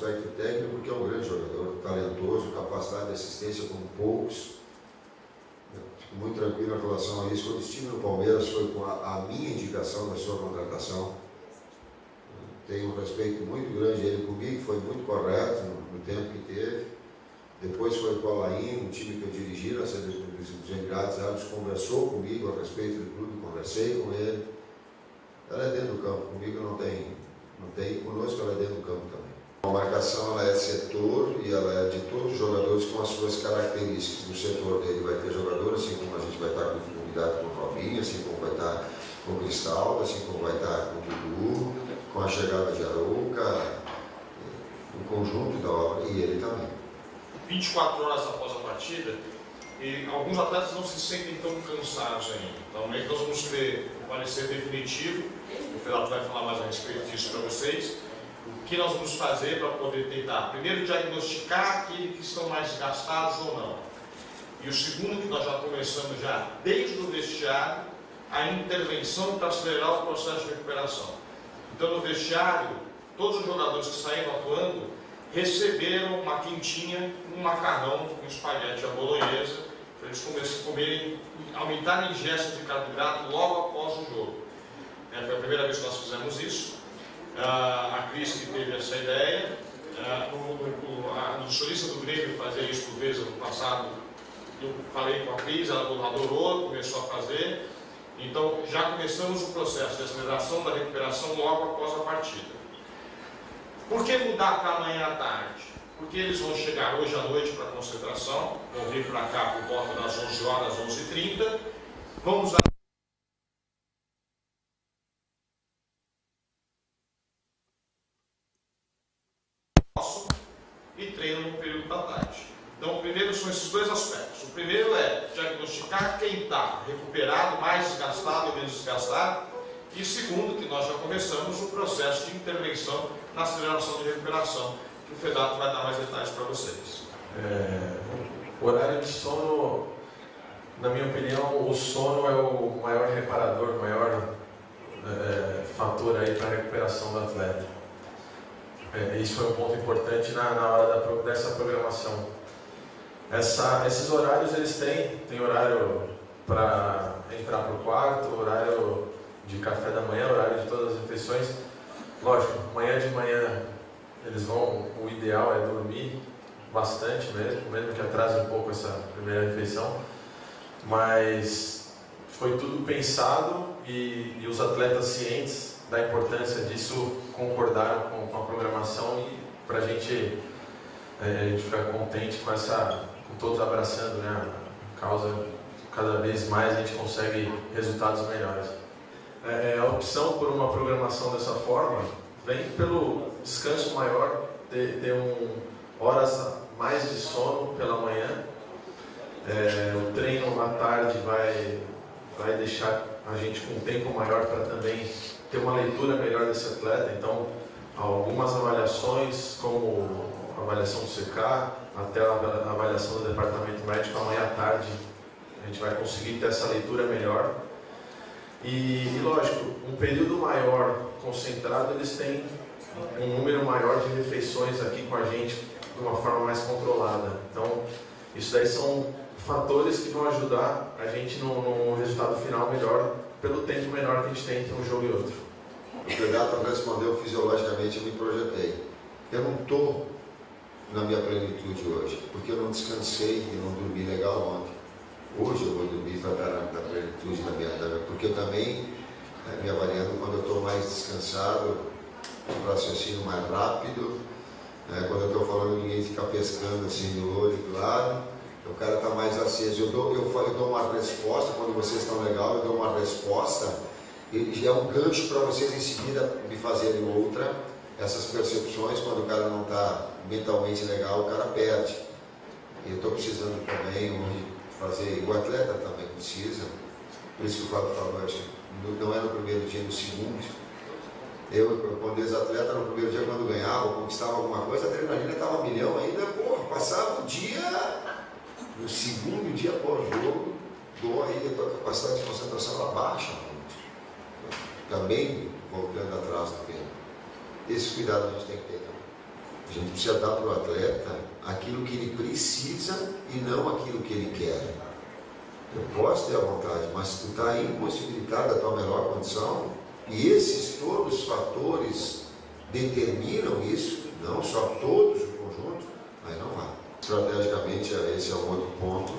aspecto técnico, porque é um grande jogador, talentoso, capacidade de assistência como poucos. Fico muito tranquilo em relação a isso. Quando estive no Palmeiras foi com a, a minha indicação da sua contratação. Tenho um respeito muito grande ele comigo, foi muito correto no, no tempo que teve. Depois foi com o Alain, um time que eu dirigi na sede dos Emirados Árabes, conversou comigo a respeito do clube, conversei com ele. Ela é dentro do campo, comigo não tem, não tem, conosco ela é dentro do campo também. A marcação ela é setor e ela é de todos os jogadores com as suas características. No setor dele vai ter jogadores, assim como a gente vai estar com dificuldade com o Robinho, assim como vai estar com o Cristal, assim como vai estar com o Dudu, com a chegada de Arouca, o conjunto da obra e ele também. 24 horas após a partida, e alguns atletas não se sentem tão cansados ainda. Então, nós vamos ter o parecer definitivo, o Fernando vai falar mais a respeito disso para vocês o que nós vamos fazer para poder tentar, primeiro, diagnosticar aqueles que estão mais gastados ou não. E o segundo, que nós já começamos já desde o vestiário, a intervenção para acelerar o processo de recuperação. Então, no vestiário, todos os jogadores que saíram atuando receberam uma quentinha, um macarrão com espaguete à bolonhesa, para eles comerem, aumentarem a ingesta de carboidrato logo após o jogo. É, foi a primeira vez que nós fizemos isso. Ah, a Cris que teve essa ideia, uh, o, o, a nutricionista do Grêmio fazia isso por vezes no passado, eu falei com a Cris, ela adorou, começou a fazer, então já começamos o processo de aceleração da recuperação logo após a partida. Por que mudar para amanhã à tarde? Porque eles vão chegar hoje à noite para a concentração, vão vir para cá por volta das 11 horas, 11h30, vamos e treinam no período da tarde. Então, o primeiro são esses dois aspectos. O primeiro é diagnosticar quem está recuperado, mais desgastado ou menos desgastado. E segundo, que nós já começamos o processo de intervenção na aceleração de recuperação, que o FEDATO vai dar mais detalhes para vocês. É, o horário de sono, na minha opinião, o sono é o maior reparador, o maior é, fator aí para a recuperação do atleta. É, isso foi um ponto importante na, na hora da, dessa programação. Essa, esses horários eles têm, tem horário para entrar para o quarto, horário de café da manhã, horário de todas as refeições. Lógico, manhã de manhã eles vão, o ideal é dormir bastante mesmo, mesmo que atrase um pouco essa primeira refeição, mas foi tudo pensado e, e os atletas cientes da importância disso concordaram com, com a programação e para a gente, é, a gente ficar contente com essa, com todos abraçando né, a causa, cada vez mais a gente consegue resultados melhores. É, a opção por uma programação dessa forma vem pelo descanso maior, ter um, horas mais de sono pela manhã. É, o treino à tarde vai, vai deixar a gente com um tempo maior para também ter uma leitura melhor desse atleta. Então, algumas avaliações, como a avaliação do CK, até a avaliação do departamento médico, amanhã à tarde a gente vai conseguir ter essa leitura melhor. E, e lógico, um período maior concentrado, eles têm um número maior de refeições aqui com a gente de uma forma mais controlada. Então, isso daí são fatores que vão ajudar a gente no resultado final melhor pelo tempo menor que a gente tem entre um jogo e outro. O Predato respondeu fisiologicamente, eu me projetei. Eu não estou na minha plenitude hoje, porque eu não descansei e não dormi legal ontem. Hoje eu vou dormir para na, na plenitude da minha, da porque eu também, né, me avaliando quando eu estou mais descansado, um raciocínio mais rápido, né, quando eu estou falando ninguém fica pescando assim no olho do lado, o cara está mais aceso. Eu dou, eu, eu dou uma resposta, quando vocês estão legal, eu dou uma resposta e é um gancho para vocês em seguida me fazerem outra. Essas percepções, quando o cara não está mentalmente legal, o cara perde. E eu estou precisando também hoje fazer, o atleta também precisa, por isso que o Fábio falou, acho que não é no primeiro dia, no segundo. Eu, quando ex-atleta, no primeiro dia, quando ganhava ou conquistava alguma coisa, a adrenalina estava a milhão ainda, porra, passava o dia, no segundo dia pós-jogo, dou aí a tua capacidade de concentração ela baixa também voltando atrás do tempo. Esse cuidado a gente tem que ter também. A gente precisa dar para o atleta aquilo que ele precisa e não aquilo que ele quer. Eu posso ter a vontade, mas tu está impossibilitado da tua melhor condição, e esses todos os fatores determinam isso, não só todos o conjunto, aí não vai. Estrategicamente, esse é um outro ponto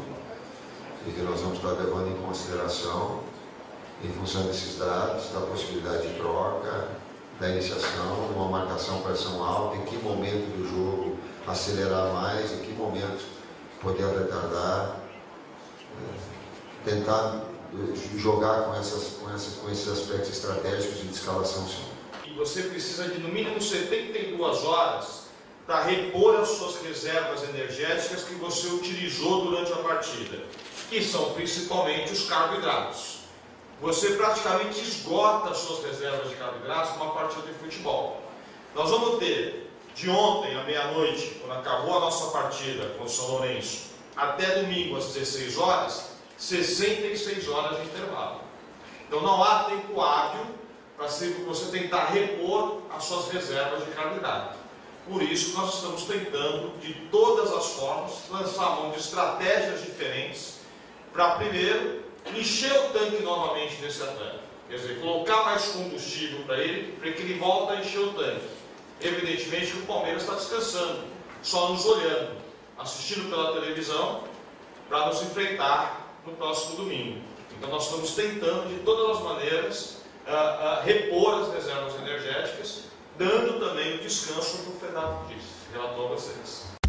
que nós vamos estar levando em consideração em função desses dados, da possibilidade de troca, da iniciação, uma marcação pressão alta, em que momento do jogo acelerar mais, em que momento poder retardar, é, tentar eh, jogar com, essas, com, essas, com esses aspectos estratégicos de escalação sim. E você precisa de no mínimo 72 horas para repor as suas reservas energéticas que você utilizou durante a partida, que são principalmente os carboidratos você praticamente esgota as suas reservas de carboidratos numa partida de futebol. Nós vamos ter de ontem à meia-noite, quando acabou a nossa partida com o São Lourenço, até domingo às 16 horas, 66 horas de intervalo. Então não há tempo hábil para você tentar repor as suas reservas de carboidrato. Por isso nós estamos tentando, de todas as formas, lançar mão de estratégias diferentes para primeiro encher o tanque novamente desse atleta. Quer dizer, colocar mais combustível para ele, para que ele volte a encher o tanque. Evidentemente que o Palmeiras está descansando, só nos olhando, assistindo pela televisão, para nos enfrentar no próximo domingo. Então nós estamos tentando, de todas as maneiras, uh, uh, repor as reservas energéticas, dando também o descanso que o Fernando disse, relatou a vocês.